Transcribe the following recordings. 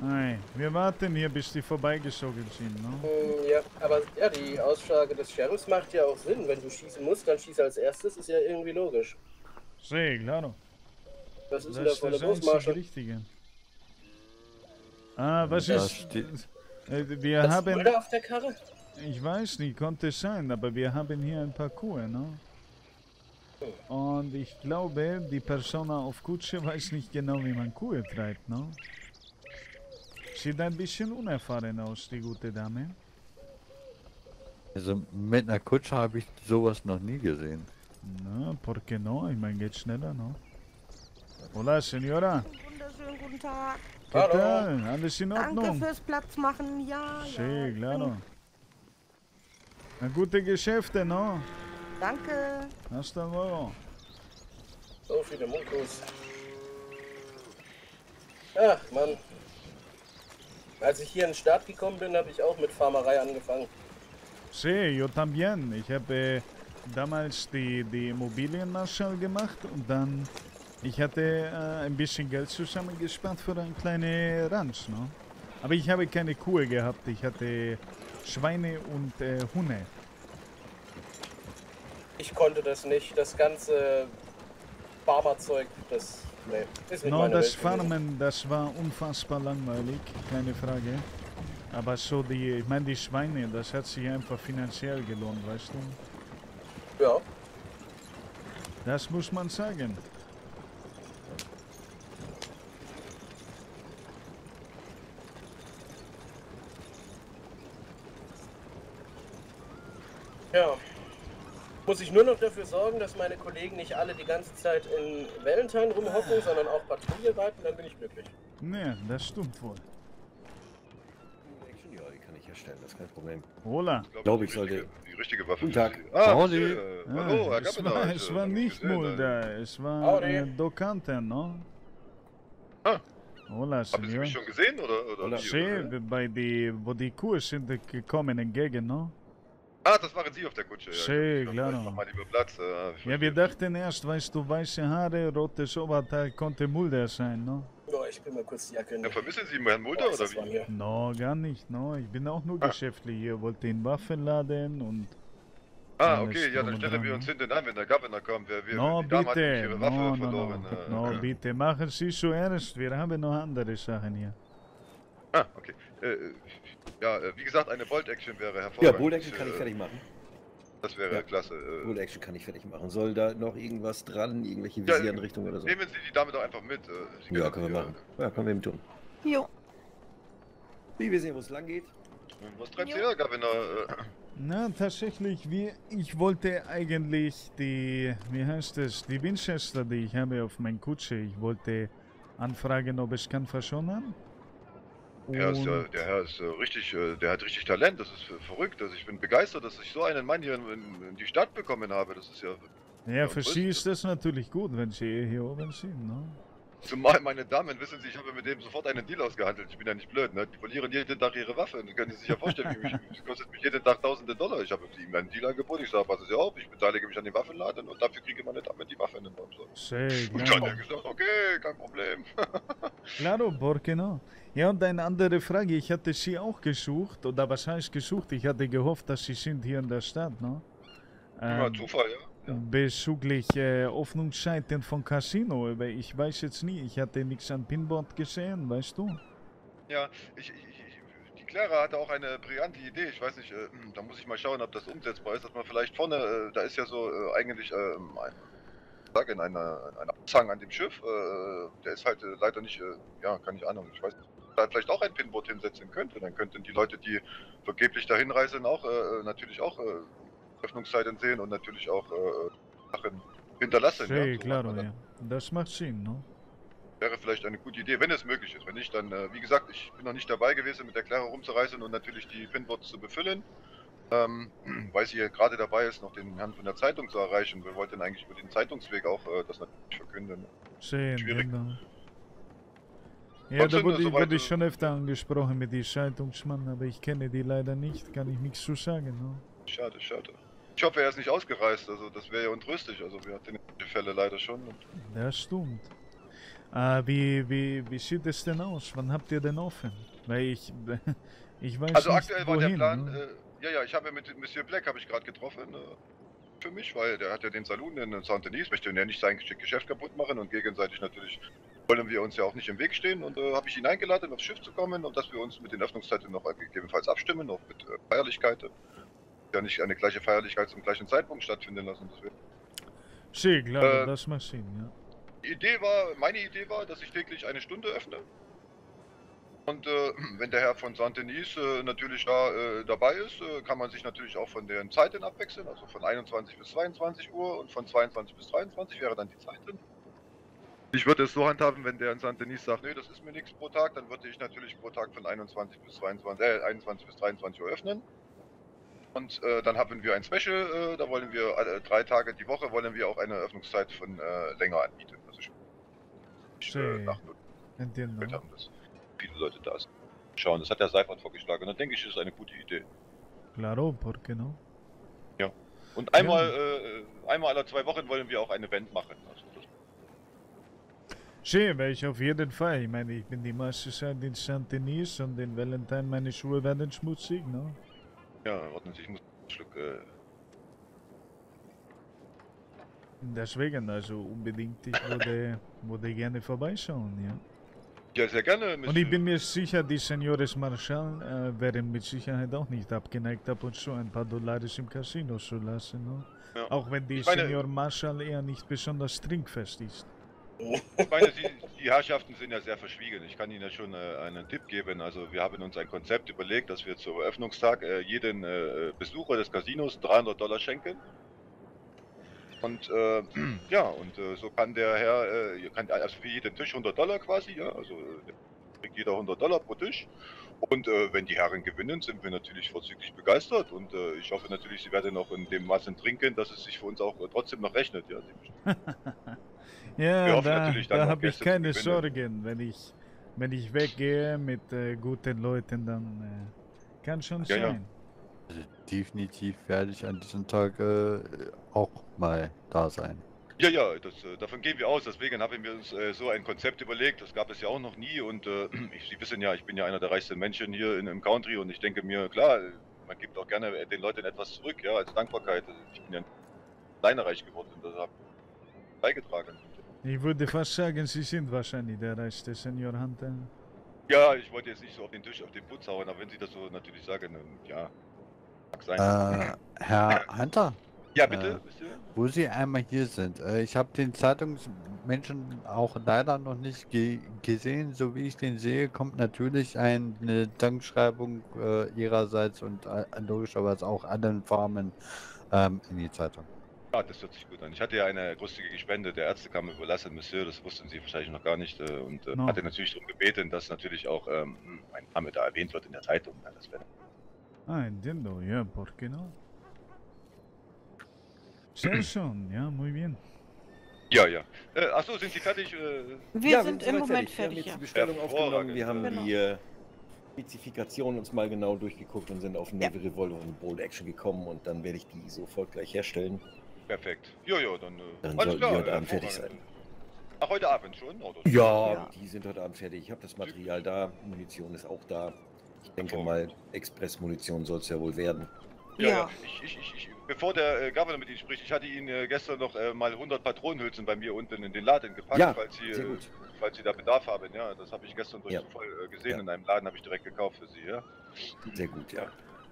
Nein, wir warten hier, bis die vorbeigeschogelt sind, ne? Hm, ja, aber ja, die Aussage des Sheriffs macht ja auch Sinn. Wenn du schießen musst, dann schieß als erstes, ist ja irgendwie logisch. Sí, claro. Was ist Das denn da ist von der das? Richtige. Ah, was Da ist... Äh, wir Was haben... Mulder auf der Karre? Ich weiß nicht, konnte sein, aber wir haben hier ein Parcours, ne? Und ich glaube, die Person auf Kutsche weiß nicht genau, wie man Kuh treibt, ne? Sieht ein bisschen unerfahren aus, die gute Dame. Also mit einer Kutsche habe ich sowas noch nie gesehen. Na, por qué no? Ich meine, geht schneller, ne? Hola, Senora. Wunderschönen guten Tag. ¿Qué Hallo. Alles in Danke Ordnung? fürs Platz machen. Ja, ja. Sí, ich claro. Na, gute Geschäfte, no? Danke. Hasta luego. So viele Munkos. Ach, Mann. Als ich hier in den Stadt gekommen bin, habe ich auch mit Farmerei angefangen. Sí, yo también. Ich habe äh, damals die, die Immobilienmarschall gemacht und dann, ich hatte äh, ein bisschen Geld zusammengespart für eine kleine Ranch, ne? Aber ich habe keine Kuh gehabt, ich hatte Schweine und äh, Hunde. Ich konnte das nicht. Das ganze Farmerzeug, das. Nee, ist nicht No, das Welt. Farmen, das war unfassbar langweilig, keine Frage. Aber so die, ich meine die Schweine, das hat sich einfach finanziell gelohnt, weißt du? Ja. Das muss man sagen. Ja. Muss ich nur noch dafür sorgen, dass meine Kollegen nicht alle die ganze Zeit in Valentine rumhocken, sondern auch Patrouille reiten, dann bin ich glücklich. Ne, das stimmt wohl. Ja, die kann ich herstellen, das ist kein Problem. Hola. Glaub die ich, sollte- Die richtige Waffe. Guten Tag. Sie. Ah, Howdy. Äh, hallo, Herr es Gabiner, war, ich, es äh, war nicht Mulder, es war äh, Docante, no? Ah. Hola, Haben Sie Senor. mich schon gesehen oder? oder Hola. oder? bei die, wo die Kuh sind gekommen entgegen, no? Ah, das waren Sie auf der Kutsche. Sí, ich claro. Mach mal lieber Platz. äh, Ja, wir dachten erst, weißt du, weiße Haare, rotes Oberteil, konnte Mulder sein, no? Oh, ich will mal kurz die Jacke Ja, vermissen Sie Herrn Mulder ist oder wie? No, gar nicht, no. Ich bin auch nur Ah. geschäftlich hier, wollte in Waffen laden und... Ah, okay, ja, dann stellen wir ne? uns hinten an, wenn der Governor kommt. Wir, wir, No, die Dame hat bitte, ihre Waffe no, no, verloren. no, äh, no, bitte, machen Sie zuerst, wir haben noch andere Sachen hier. Ah, okay. Äh, ja, äh, wie gesagt, eine Bolt-Action wäre Ja, hervorragend. Bull Action kann ich Äh, fertig machen. Das wäre Ja. klasse. äh, Bull Action kann ich fertig machen. Soll da noch irgendwas dran, irgendwelche Ja, Visierenrichtungen oder so? Nehmen Sie die Dame doch einfach mit. äh, Sie Ja, können können wir machen. Ja, können wir eben tun. Jo. Wie wir sehen, wo es lang geht. Was treibt Sie her, Governor? Na, tatsächlich, wie, ich wollte eigentlich die, wie heißt es, die Winchester, die ich habe auf mein Kutsche, ich wollte anfragen, ob es kann verschonen. Der Herr ist, ja, Und- der Herr ist äh, richtig, äh, der hat richtig Talent, das ist äh, verrückt. Also ich bin begeistert, dass ich so einen Mann hier in, in, die Stadt bekommen habe. Das ist ja. Ja, für was Sie ist das natürlich gut, wenn Sie hier oben sind, ne? Zumal meine Damen, wissen Sie, ich habe mit dem sofort einen Deal ausgehandelt. Ich bin ja nicht blöd, ne? Die verlieren jeden Tag ihre Waffe. Dann können Sie sich ja vorstellen, wie mich, das kostet mich jeden Tag tausende Dollar. Ich habe ihm einen Deal angeboten. Ich sage, passen Sie auf, ich beteilige mich an dem Waffenladen und dafür kriege meine Damen die Waffe in den Baum. So. Sí, Und dann hat er gesagt, okay, kein Problem. Claro, ¿por qué no? Ja, und eine andere Frage, ich hatte Sie auch gesucht, oder was heißt gesucht? Ich hatte gehofft, dass Sie sind hier in der Stadt, ne? Ja, Ähm, Zufall, ja. ja. Bezüglich äh, Öffnungszeiten von Casino, aber ich weiß jetzt nie, ich hatte nichts an Pinboard gesehen, weißt du? Ja, ich, ich, ich, die Clara hatte auch eine brillante Idee. Ich weiß nicht, äh, da muss ich mal schauen, ob das umsetzbar ist, dass man vielleicht vorne, äh, da ist ja so äh, eigentlich ähm, ein, sag in einer, ein Abzang an dem Schiff. Äh, der ist halt äh, leider nicht, äh, ja, keine Ahnung, ich weiß nicht. Da vielleicht auch ein Pinboard hinsetzen könnte, dann könnten die Leute, die vergeblich dahin reisen, auch äh, natürlich auch äh, Öffnungszeiten sehen und natürlich auch äh, Sachen hinterlassen. Sí, so claro, ja. Das macht Sinn, ne? Wäre vielleicht eine gute Idee, wenn es möglich ist. Wenn nicht, dann, äh, wie gesagt, ich bin noch nicht dabei gewesen, mit der Clara rumzureisen und natürlich die Pinboards zu befüllen. Ähm, weil sie ja gerade dabei ist, noch den Herrn von der Zeitung zu erreichen. Wir wollten eigentlich über den Zeitungsweg auch äh, das natürlich verkünden. Sí, Schwierig. entiendo. Ja, da wurde, ich- soweit, wurde ich schon öfter angesprochen mit die Zeitungsmann, aber ich kenne die leider nicht, kann ich nichts zu sagen, ne? Schade, schade. Ich hoffe, er ist nicht ausgereist, also das wäre ja untröstlich. Also wir hatten solche Fälle leider schon. Das stimmt. Äh, wie, wie, wie sieht es denn aus? Wann habt ihr denn offen? Weil ich, ich weiß Also nicht, aktuell war der wohin, Plan, ne? äh, ja, ja, ich habe mit Monsieur Black habe ich gerade getroffen. Äh, für mich, weil der hat ja den Saloon in Saint-Denis, möchte ja nicht sein Geschäft kaputt machen und gegenseitig natürlich wollen wir uns ja auch nicht im Weg stehen und äh, habe ich ihn eingeladen, aufs Schiff zu kommen und dass wir uns mit den Öffnungszeiten noch gegebenenfalls abstimmen, auch mit äh, Feierlichkeiten. Ja nicht eine gleiche Feierlichkeit zum gleichen Zeitpunkt stattfinden lassen. Deswegen. Sí, claro, äh, das macht Sinn, ja. Die Idee war, meine Idee war, dass ich täglich eine Stunde öffne. Und äh, wenn der Herr von Saint-Denis äh, natürlich da äh, dabei ist, äh, kann man sich natürlich auch von den Zeiten abwechseln. Also von 21 bis 22 Uhr und von 22 bis 23 wäre dann die Zeiten. Ich würde es so handhaben, wenn der in Saint-Denis sagt, nee, das ist mir nichts pro Tag, dann würde ich natürlich pro Tag von 21 bis 22, äh, 21 bis 23 Uhr öffnen. Und äh, dann haben wir ein Special, äh, da wollen wir äh, drei Tage die Woche wollen wir auch eine Öffnungszeit von äh, länger anbieten. Also ich, ich, äh, Sí. nach Entiendo. Haben, dass viele Leute da sind. Schauen, das hat der Seifert vorgeschlagen. Und dann denke ich, ist eine gute Idee. Claro, ¿por qué no? Und einmal, äh, einmal alle zwei Wochen wollen wir auch ein Event machen. Also Sí, weil ich auf jeden Fall. Ich meine, ich bin die meiste Zeit in Saint-Denis und in Valentine meine Schuhe werden schmutzig, ne? ja, warten Sie, ich muss einen Schluck. Äh, Deswegen, also unbedingt, ich würde, würde gerne vorbeischauen, ja. ja, sehr gerne. Und ich bin mir sicher, die Senores Marshall äh, wären mit Sicherheit auch nicht abgeneigt, ab und zu ein paar Dollars im Casino zu lassen. Ne? Ja. Auch wenn die meine- Senior Marshall eher nicht besonders trinkfest ist. Ich meine, Sie, die Herrschaften sind ja sehr verschwiegen. Ich kann Ihnen ja schon äh, einen Tipp geben. Also wir haben uns ein Konzept überlegt, dass wir zum Eröffnungstag äh, jeden äh, Besucher des Casinos 300 Dollar schenken. Und äh, ja, und äh, so kann der Herr, äh, kann, also für jeden Tisch 100 Dollar quasi, ja, also jeder 100 Dollar pro Tisch. Und äh, wenn die Herren gewinnen, sind wir natürlich vorzüglich begeistert. Und äh, ich hoffe natürlich, sie werden noch in dem Maße trinken, dass es sich für uns auch äh, trotzdem noch rechnet. Ja, Ja, da, da habe ich keine. Sorgen. Wenn ich, wenn ich weggehe mit äh, guten Leuten, dann äh, kann schon Ja, ja. sein. Also definitiv werde ich an diesem Tag äh, auch mal da sein. Ja, ja, das, äh, davon gehen wir aus. Deswegen haben wir uns äh, so ein Konzept überlegt. Das gab es ja auch noch nie. Und äh, ich, Sie wissen ja, ich bin ja einer der reichsten Menschen hier in, im Country. Und ich denke mir, klar, man gibt auch gerne äh, den Leuten etwas zurück, ja, als Dankbarkeit. Ich bin ja alleine reich geworden und das habe ich beigetragen. Ich würde fast sagen, Sie sind wahrscheinlich der reichste Senior Hunter. Ja, ich wollte jetzt nicht so auf den Tisch, auf den Putz hauen, aber wenn Sie das so natürlich sagen, dann, ja, mag sein. Äh, Herr Hunter, ja, bitte. äh, wisst ihr? wo Sie einmal hier sind. Äh, ich habe den Zeitungsmenschen auch leider noch nicht ge gesehen. So wie ich den sehe, kommt natürlich ein, eine Dankschreibung äh, Ihrerseits und äh, logischerweise auch anderen Farmen ähm, in die Zeitung. Ja, das hört sich gut an. Ich hatte ja eine großzügige Spende der Ärztekammer überlassen, Monsieur, das wussten Sie wahrscheinlich noch gar nicht. Äh, und äh, No. hatte natürlich darum gebeten, dass natürlich auch ähm, mein Name da erwähnt wird in der Zeitung. Ja, das wäre Ah, entiendo, ja, ¿por qué no? Sehr schön, ja, muy bien. ja. ja. Äh, achso, sind Sie fertig? Äh, Wir Ja, sind im Moment Wir haben fertig, jetzt die Bestellung aufgenommen, wir haben Genau. die äh, Spezifikation uns mal genau durchgeguckt und sind auf Ja. Navy Revolver und Bold Action gekommen und dann werde ich die sofort gleich herstellen. perfekt. Ja, ja, dann. Äh, Dann sollten klar, die heute Abend fertig hervorragend. Ach, heute Abend schon? Oh, das- Ja, Ja. die sind heute Abend fertig. Ich habe das Material da, Munition ist auch da. Ich denke mal. Express-Munition soll es ja wohl werden. Ja, ja. Ja. Ich, ich, ich, ich, bevor der äh, Governor mit Ihnen spricht, ich hatte Ihnen äh, gestern noch äh, mal 100 Patronenhülsen bei mir unten in den Laden gepackt, Ja, falls, Sie, sehr äh, gut. falls Sie da Bedarf haben. Ja, das habe ich gestern durch Ja. Zufall äh, gesehen. Ja. In einem Laden habe ich direkt gekauft für Sie. Ja, Sehr gut, ja.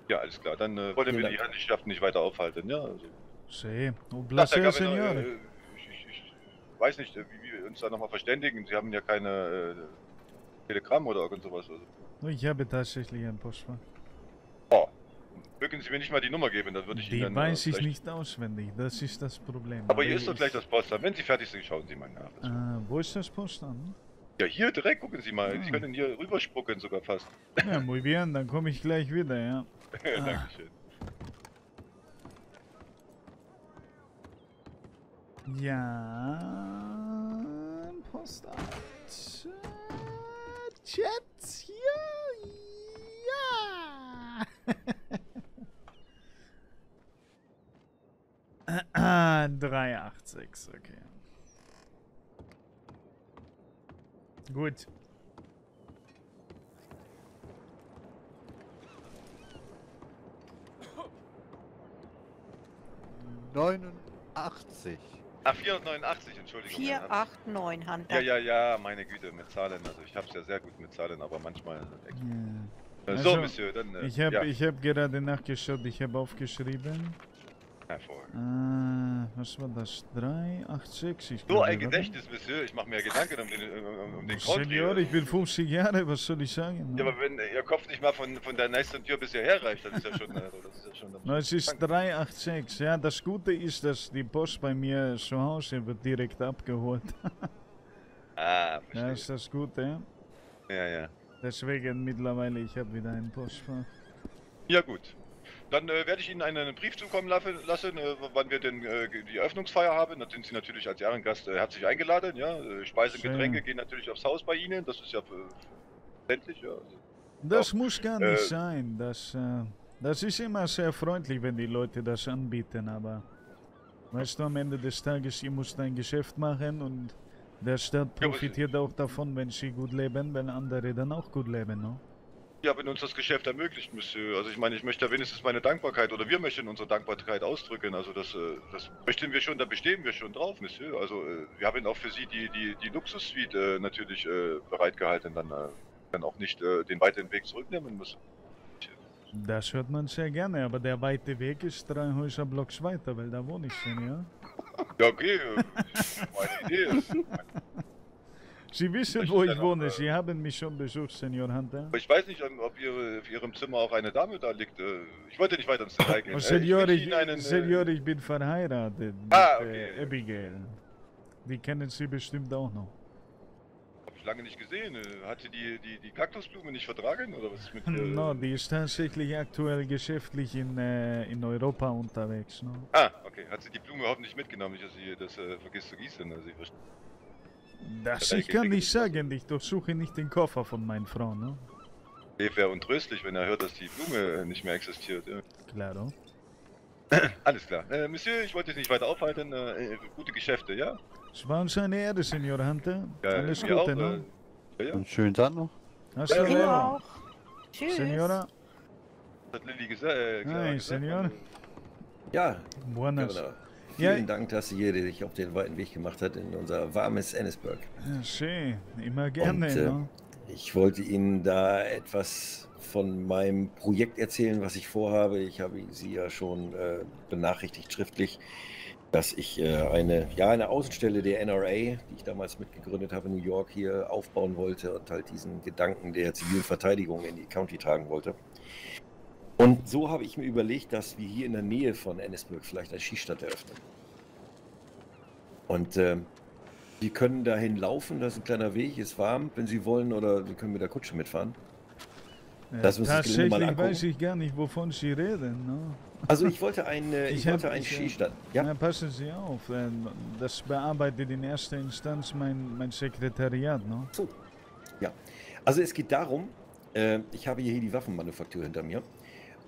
ja alles klar. Dann äh, wollen wir die Dank. Herrschaften nicht weiter aufhalten. Ja, also. Sí, placer, señor. äh, ich, ich, ich weiß nicht, äh, wie wir uns da nochmal verständigen. Sie haben ja keine äh, Telegramm oder irgend sowas. Also. Ich habe tatsächlich ein Postfach. Oh. Mögen Sie mir nicht mal die Nummer geben, dann würde ich Die Ihnen. weiß äh, ich vielleicht- nicht auswendig, das ist das Problem. Aber hier ich- ist doch gleich das Postamt. Wenn Sie fertig sind, schauen Sie mal nach. Äh, wo ist das Postamt? Ja, hier direkt, gucken Sie mal. Sie Ah. können hier rüberspucken sogar fast. Ja, muy bien, dann komme ich gleich wieder, ja. Dankeschön. Ja, Postamt. Chat, ja, ja. 386, okay. Gut. Neunundachtzig. Ah, 489, Entschuldigung. ja. 489 Hand. Ja, ja, ja, meine Güte, mit Zahlen. Also ich hab's ja sehr gut mit Zahlen, aber manchmal. Ja. Äh, so, Also, Monsieur, dann. Äh, Ich habe ja, ich hab gerade nachgeschaut, ich habe aufgeschrieben. Hervorragend. Äh, was war das? 386? Ich So ein oder? Gedächtnis, Monsieur. Ich mache mir Gedanken um den, um, um den Senior, Country. ich bin 50 Jahre, was soll ich sagen? Ja, aber wenn Ihr Kopf nicht mal von, von der nächsten Tür bisher herreicht, dann ist ja schon. Also, das ist ja schon Na, es ist 386. Ja, das Gute ist, dass die Post bei mir zu Hause wird direkt abgeholt. Ah, Ja, verstehe. ist das Gute, ja. Ja, ja. Deswegen mittlerweile, ich habe wieder ein Postfach. Ja, gut. Dann äh, werde ich Ihnen einen Brief zukommen lassen, äh, wann wir denn äh, die Eröffnungsfeier haben. Dann sind Sie natürlich als Ehrengast äh, herzlich eingeladen. Ja, äh, Speise und. Getränke gehen natürlich aufs Haus bei Ihnen. Das ist ja äh, verständlich. Ja. Also, Das muss gar nicht sein. Das, das ist immer sehr freundlich, wenn die Leute das anbieten, aber weißt du, am Ende des Tages, ihr müsst ein Geschäft machen und der Staat Ja, profitiert auch davon, wenn sie gut leben, wenn andere dann auch gut leben, Ja, wenn uns das Geschäft ermöglicht, Monsieur. Also ich meine, ich möchte ja wenigstens meine Dankbarkeit oder wir möchten unsere Dankbarkeit ausdrücken. Also das, äh, das möchten wir schon, da bestehen wir schon drauf, Monsieur. Also äh, wir haben auch für Sie die, die, die Luxussuite äh, natürlich äh, bereitgehalten, dann, äh, dann auch nicht den weiteren Weg zurücknehmen müssen. Das hört man sehr gerne, aber der weite Weg ist drei Häuserblocks weiter, weil da wohne ich schon, ja? Ja, okay, meine Idee. Sie wissen, wo ich wohne. äh, Sie haben mich schon besucht, Senior Hunter. Aber ich weiß nicht, ob Ihre, auf Ihrem Zimmer auch eine Dame da liegt. Äh, Ich wollte nicht weiter ins Detail gehen. Oh, Äh, Senior, wünsche ich, Ihnen einen, äh, Senior, ich bin verheiratet mit Ah, okay. äh, Abigail. Die kennen Sie bestimmt auch noch. Hab ich lange nicht gesehen. Äh, Hat sie die, die, die Kaktusblume nicht vertragen? Oder was ist mit äh, No, die ist tatsächlich aktuell geschäftlich in, äh, in Europa unterwegs. No? Ah, okay. Hat sie die Blume hoffentlich mitgenommen, nicht, dass sie das äh, vergisst zu gießen. Also, ich verstehe. Das ich kann ich- nicht sagen, ich durchsuche nicht den Koffer von meiner Frau. No? wäre untröstlich, wenn er hört, dass die Blume nicht mehr existiert. Ja. Claro. Alles klar. Äh, Monsieur, ich wollte dich nicht weiter aufhalten. Äh, äh, gute Geschäfte, ja? Es war uns eine Ehre, Senior Hunter. ja Alles Gute, auch, no? äh, ja, ja. Und schönen Tag noch. Hasta Ja, luego. auch. Tschüss. Senora, Das hat Lilly gesagt. Äh, klar Hi, gesagt, Senor. äh, Ja, buenas. Ja. Vielen Dank, dass Sie hier sich auf den weiten Weg gemacht hat in unser warmes Ennisburg. Ja, schön, immer gerne. Und, äh, no? Ich wollte Ihnen da etwas von meinem Projekt erzählen, was ich vorhabe. Ich habe Sie ja schon äh, benachrichtigt schriftlich, dass ich äh, eine, ja, eine Außenstelle der NRA, die ich damals mitgegründet habe in New York, hier aufbauen wollte und halt diesen Gedanken der zivilen Verteidigung in die County tragen wollte. Und so habe ich mir überlegt, dass wir hier in der Nähe von Ennisburg vielleicht eine Schießstadt eröffnen. Und äh, wir können dahin laufen, das ist ein kleiner Weg, ist warm, wenn Sie wollen, oder wir können mit der Kutsche mitfahren. Ja, das muss ich Gelände mal Tatsächlich weiß angucken. ich gar nicht, wovon Sie reden. No? Also ich wollte eine, ich, Ich hab- wollte eine ich, äh, Skistadt. Ja, Na, passen Sie auf, äh, das bearbeitet in erster Instanz mein, mein Sekretariat. No? also es geht darum, äh, ich habe hier die Waffenmanufaktur hinter mir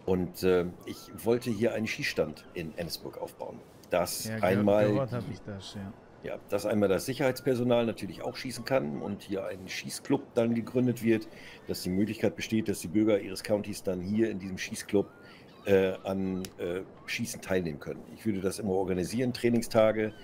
und äh, ich wollte hier einen Schießstand in Ennisburg aufbauen. Das Ja, einmal gehört das, ja. Ja, dass einmal das Sicherheitspersonal natürlich auch schießen kann und hier ein Schießclub dann gegründet wird, dass die Möglichkeit besteht, dass die Bürger ihres Countys dann hier in diesem Schießclub äh, an äh, Schießen teilnehmen können. Ich würde das immer organisieren, Trainingstage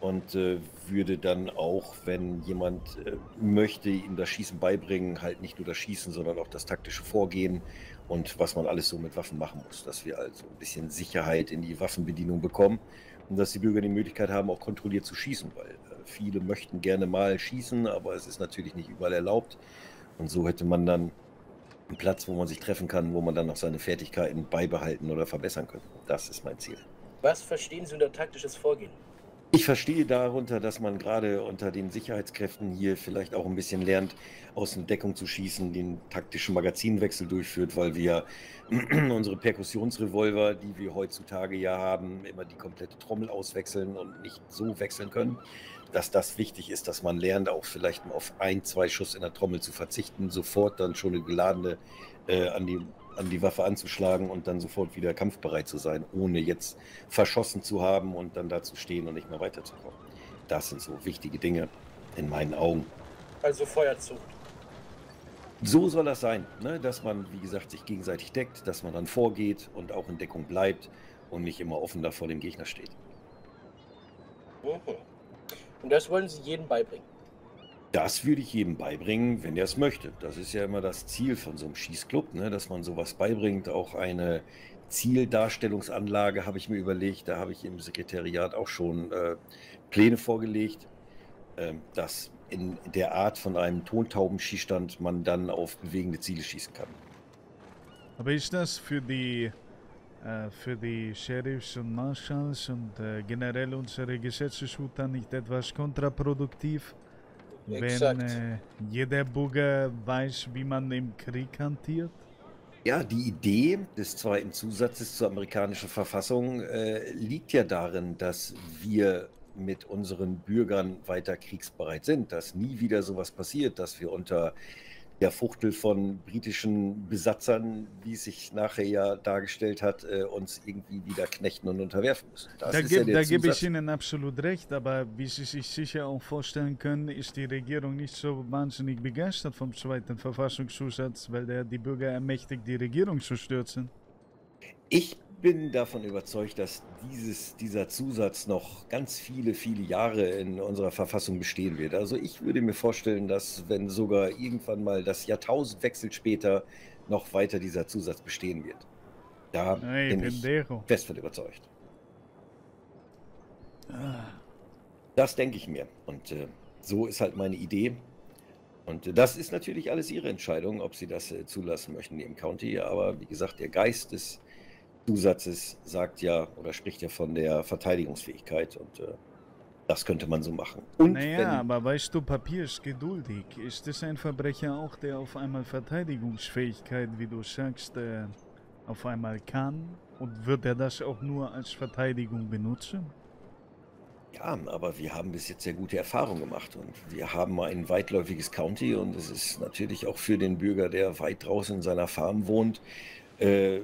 und äh, würde dann auch, wenn jemand äh, möchte, ihm das Schießen beibringen, halt nicht nur das Schießen, sondern auch das taktische Vorgehen und was man alles so mit Waffen machen muss, dass wir also ein bisschen Sicherheit in die Waffenbedienung bekommen und dass die Bürger die Möglichkeit haben, auch kontrolliert zu schießen, weil äh, viele möchten gerne mal schießen, aber es ist natürlich nicht überall erlaubt. Und so hätte man dann einen Platz, wo man sich treffen kann, wo man dann noch seine Fertigkeiten beibehalten oder verbessern könnte. Das ist mein Ziel. Was verstehen Sie unter taktisches Vorgehen? Ich verstehe darunter, dass man gerade unter den Sicherheitskräften hier vielleicht auch ein bisschen lernt, aus der Deckung zu schießen, den taktischen Magazinwechsel durchführt, weil wir unsere Perkussionsrevolver, die wir heutzutage ja haben, immer die komplette Trommel auswechseln und nicht so wechseln können. Dass das wichtig ist, dass man lernt, auch vielleicht mal auf ein, zwei Schuss in der Trommel zu verzichten, sofort dann schon eine geladene äh, an, die, an die Waffe anzuschlagen und dann sofort wieder kampfbereit zu sein, ohne jetzt verschossen zu haben und dann da zu stehen und nicht mehr weiterzukommen. Das sind so wichtige Dinge in meinen Augen. Also Feuerzucht. So soll das sein, ne? dass man, wie gesagt, sich gegenseitig deckt, dass man dann vorgeht und auch in Deckung bleibt und nicht immer offen da vor dem Gegner steht. Mhm. Und das wollen Sie jedem beibringen. Das würde ich jedem beibringen, wenn er es möchte. Das ist ja immer das Ziel von so einem Schießclub, ne? dass man sowas beibringt. Auch eine Zieldarstellungsanlage habe ich mir überlegt. Da habe ich im Sekretariat auch schon äh, Pläne vorgelegt, äh, dass in der Art von einem Tontaubenschießstand man dann auf bewegende Ziele schießen kann. Aber ist das für die, äh, für die Sheriffs und Marshals und äh, generell unsere Gesetzeshüter nicht etwas kontraproduktiv? Exakt. Wenn äh, jeder Bürger weiß, wie man im Krieg hantiert? Ja, die Idee des zweiten Zusatzes zur amerikanischen Verfassung äh, liegt ja darin, dass wir mit unseren Bürgern weiter kriegsbereit sind, dass nie wieder sowas passiert, dass wir unter der Fuchtel von britischen Besatzern, wie es sich nachher ja dargestellt hat, äh, uns irgendwie wieder knechten und unterwerfen müssen. Das Da, ist ja geb, gebe ich. Ihnen absolut recht, aber wie Sie sich sicher auch vorstellen können, ist die Regierung nicht so wahnsinnig begeistert vom zweiten Verfassungszusatz, weil der die Bürger ermächtigt, die Regierung zu stürzen. Ich bin davon überzeugt, dass dieses, dieser Zusatz noch ganz viele, viele Jahre in unserer Verfassung bestehen wird. Also ich würde mir vorstellen, dass wenn sogar irgendwann mal das Jahrtausend wechselt später, noch weiter dieser Zusatz bestehen wird. Da Hey, bin ich pendejo. fest von überzeugt. Ah. Das denke ich mir. Und äh, so ist halt meine Idee. Und äh, das ist natürlich alles Ihre Entscheidung, ob Sie das äh, zulassen möchten im County. Aber wie gesagt, der Geist des Zusatzes sagt ja oder spricht ja von der Verteidigungsfähigkeit. Und äh, das könnte man so machen. Und Naja, aber weißt du, Papier ist geduldig. Ist es ein Verbrecher auch, der auf einmal Verteidigungsfähigkeit, wie du sagst, äh, auf einmal kann? Und wird er das auch nur als Verteidigung benutzen? ja, aber wir haben bis jetzt sehr gute Erfahrungen gemacht. Und wir haben ein weitläufiges County. Und es ist natürlich auch für den Bürger, der weit draußen in seiner Farm wohnt, äh,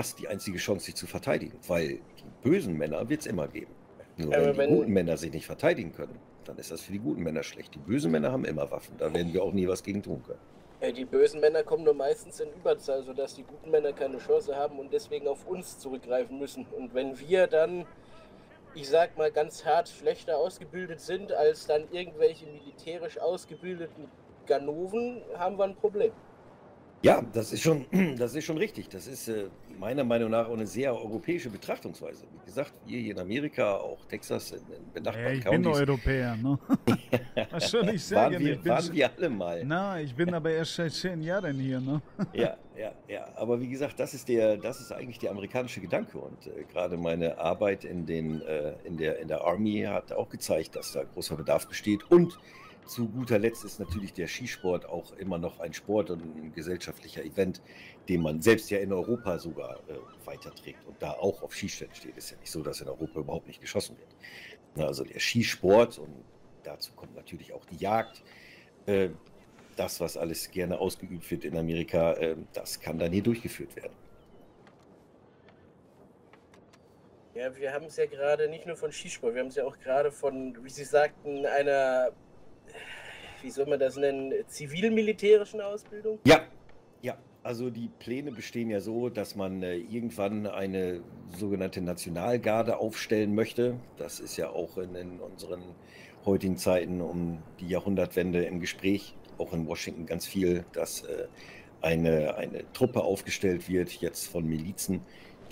fast die einzige Chance, sich zu verteidigen. Weil die bösen Männer wird es immer geben. Nur Aber wenn die wenn- guten Männer sich nicht verteidigen können, dann ist das für die guten Männer schlecht. Die bösen Männer haben immer Waffen. Da werden wir auch nie was gegen tun können. Die bösen Männer kommen nur meistens in Überzahl, sodass die guten Männer keine Chance haben und deswegen auf uns zurückgreifen müssen. Und wenn wir dann, ich sag mal ganz hart, schlechter ausgebildet sind als dann irgendwelche militärisch ausgebildeten Ganoven, haben wir ein Problem. Ja, das ist schon, das ist schon richtig. Das ist äh, meiner Meinung nach auch eine sehr europäische Betrachtungsweise. Wie gesagt, wir hier in Amerika, auch Texas, in, in Ja, benachbarten ich bin Countys, Europäer, ne? Was soll ich sagen? waren, wir, ich bin waren so- wir alle mal. Na, ich bin aber erst seit zehn Jahren hier, ne? Ja, ja, ja. Aber wie gesagt, das ist der, das ist eigentlich der amerikanische Gedanke. Und äh, gerade meine Arbeit in, den, äh, in, der, in der Army hat auch gezeigt, dass da großer Bedarf besteht. Und zu guter Letzt ist natürlich der Skisport auch immer noch ein Sport und ein gesellschaftlicher Event, den man selbst ja in Europa sogar äh, weiterträgt und da auch auf Skiständen steht. Ist ja nicht so, dass in Europa überhaupt nicht geschossen wird. Also der Skisport und dazu kommt natürlich auch die Jagd. Äh, das, was alles gerne ausgeübt wird in Amerika, äh, das kann dann hier durchgeführt werden. Ja, wir haben es ja gerade nicht nur von Skisport, wir haben es ja auch gerade von, wie Sie sagten, einer, wie soll man das nennen, zivil-militärischen Ausbildung. Ja, ja. Also die Pläne bestehen ja so, dass man äh, irgendwann eine sogenannte Nationalgarde aufstellen möchte. Das ist ja auch in, in unseren heutigen Zeiten um die Jahrhundertwende im Gespräch, auch in Washington ganz viel, dass äh, eine, eine Truppe aufgestellt wird, jetzt von Milizen,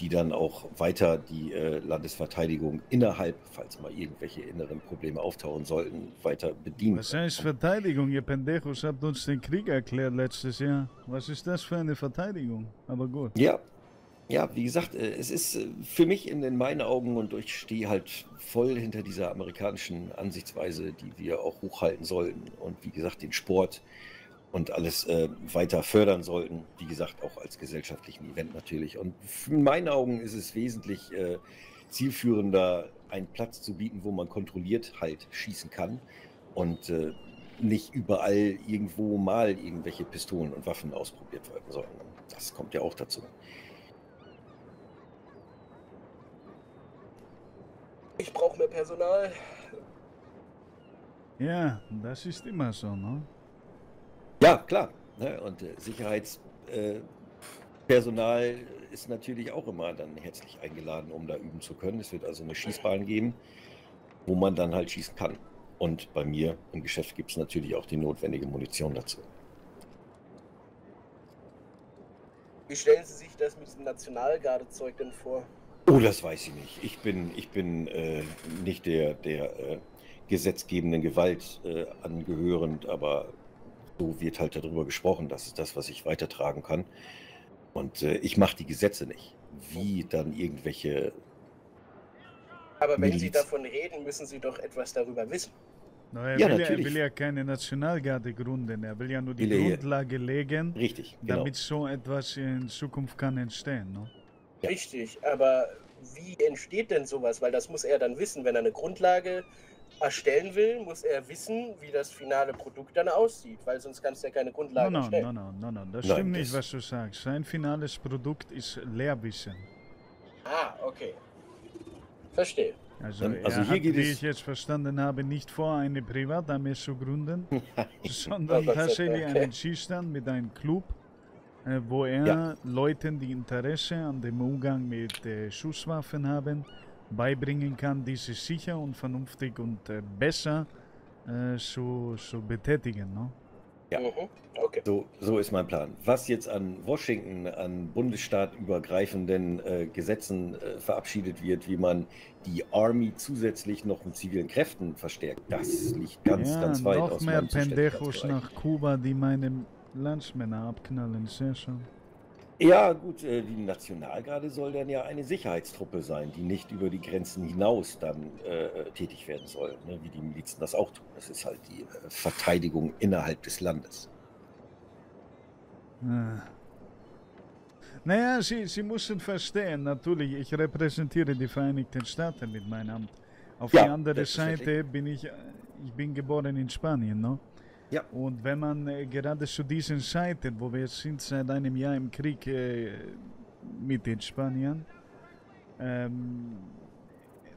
die dann auch weiter die äh, Landesverteidigung innerhalb, falls mal irgendwelche inneren Probleme auftauchen sollten, weiter bedienen. Was heißt Verteidigung? Ihr Pendejos habt uns den Krieg erklärt letztes Jahr. Was ist das für eine Verteidigung? Aber gut. Ja, ja, wie gesagt, äh, es ist äh, für mich in, in meinen Augen und ich stehe halt voll hinter dieser amerikanischen Ansichtsweise, die wir auch hochhalten sollten und wie gesagt den Sport und alles äh, weiter fördern sollten. Wie gesagt, auch als gesellschaftlichen Event natürlich. Und in meinen Augen ist es wesentlich äh, zielführender, einen Platz zu bieten, wo man kontrolliert halt schießen kann und äh, nicht überall irgendwo mal irgendwelche Pistolen und Waffen ausprobiert werden sollen. Das kommt ja auch dazu. Ich brauche mehr Personal. Ja, das ist immer so, ne? Ja, klar. Ne? Und äh, Sicherheitspersonal äh, ist natürlich auch immer dann herzlich eingeladen, um da üben zu können. Es wird also eine Schießbahn geben, wo man dann halt schießen kann. Und bei mir im Geschäft gibt es natürlich auch die notwendige Munition dazu. Wie stellen Sie sich das mit diesem Nationalgardezeug denn vor? Oh, das weiß ich nicht. Ich bin, ich bin äh, nicht der, der äh, gesetzgebenden Gewalt äh, angehörend, aber so wird halt darüber gesprochen. Das ist das, was ich weitertragen kann. Und äh, ich mache die Gesetze nicht. Wie dann irgendwelche. Aber wenn Miliz. Sie davon reden, müssen Sie doch etwas darüber wissen. No, er, Ja, will ja, er natürlich. will ja keine Nationalgarde gründen, er will ja nur die Will er Grundlage legen, Richtig, genau. damit so etwas in Zukunft kann entstehen. Ne? Ja. Richtig, aber wie entsteht denn sowas? Weil das muss er dann wissen. Wenn er eine Grundlage erstellen will, muss er wissen, wie das finale Produkt dann aussieht, weil sonst kannst du ja keine No, Grundlage no, erstellen. no, no, no, no, das Nein, stimmt nicht, das- was du sagst. Sein finales Produkt ist Lehrwissen. Ah, okay. Verstehe. Also, Ähm, also er hier hat, geht wie es- ich jetzt verstanden habe, nicht vor, eine Privatarmee zu gründen, sondern Oh tatsächlich Dank. einen Schießstand mit einem Club, äh, wo er Ja. Leuten, die Interesse an dem Umgang mit äh, Schusswaffen haben, beibringen kann, diese sicher und vernünftig und äh, besser äh, zu, zu betätigen. Ne? Ja. Mhm. Okay. So, so ist mein Plan. Was jetzt an Washington, an bundesstaatübergreifenden äh, Gesetzen äh, verabschiedet wird, wie man die Army zusätzlich noch mit zivilen Kräften verstärkt, das liegt ganz, ja, ganz weit noch aus mehr Pendejos nach Kuba, die meine Landsmänner abknallen. Sehr schön. Ja, gut, äh, die Nationalgarde soll dann ja eine Sicherheitstruppe sein, die nicht über die Grenzen hinaus dann äh, tätig werden soll, ne, wie die Milizen das auch tun. Das ist halt die äh, Verteidigung innerhalb des Landes. Ah. Naja, Sie, Sie müssen verstehen, natürlich, ich repräsentiere die Vereinigten Staaten mit meinem Amt. Auf Ja, die andere selbstverständlich. Seite bin ich, äh, ich bin geboren in Spanien, no? Ja. Und wenn man äh, gerade zu diesen Zeiten, wo wir sind seit einem Jahr im Krieg äh, mit den Spaniern, ähm,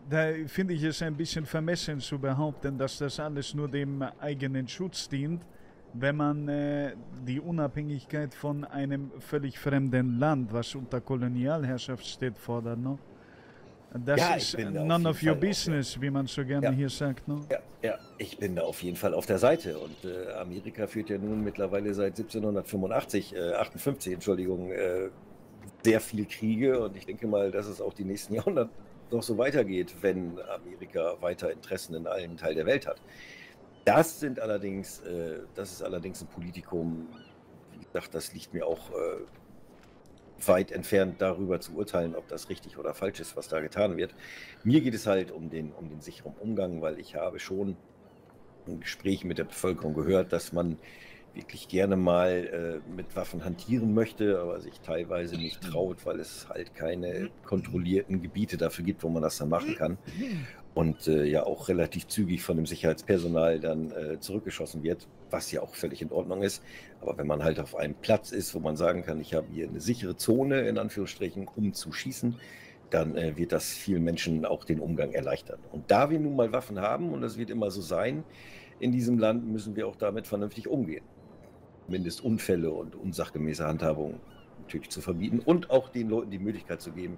da finde ich es ein bisschen vermessen zu behaupten, dass das alles nur dem eigenen Schutz dient, wenn man äh, die Unabhängigkeit von einem völlig fremden Land, was unter Kolonialherrschaft steht, fordert. No? Das Ja, ist none of your Fall business, wie man so gerne Ja. hier sagt. No? Ja, ja, ich bin da auf jeden Fall auf der Seite. Und äh, Amerika führt ja nun mittlerweile seit 1785, äh, 58, Entschuldigung, äh, sehr viel Kriege. Und ich denke mal, dass es auch die nächsten Jahrhunderte noch so weitergeht, wenn Amerika weiter Interessen in allen Teilen der Welt hat. Das sind allerdings, äh, das ist allerdings ein Politikum, wie gesagt, das liegt mir auch äh, weit entfernt darüber zu urteilen, ob das richtig oder falsch ist, was da getan wird. Mir geht es halt um den, um den sicheren Umgang, weil ich habe schon in Gesprächen mit der Bevölkerung gehört, dass man wirklich gerne mal äh, mit Waffen hantieren möchte, aber sich teilweise nicht traut, weil es halt keine kontrollierten Gebiete dafür gibt, wo man das dann machen kann. Und äh, ja auch relativ zügig von dem Sicherheitspersonal dann äh, zurückgeschossen wird, was ja auch völlig in Ordnung ist. Aber wenn man halt auf einem Platz ist, wo man sagen kann, ich habe hier eine sichere Zone, in Anführungsstrichen, um zu schießen, dann äh, wird das vielen Menschen auch den Umgang erleichtern. Und da wir nun mal Waffen haben, und das wird immer so sein, in diesem Land müssen wir auch damit vernünftig umgehen. Mindest Unfälle und unsachgemäße Handhabung natürlich zu verbieten und auch den Leuten die Möglichkeit zu geben,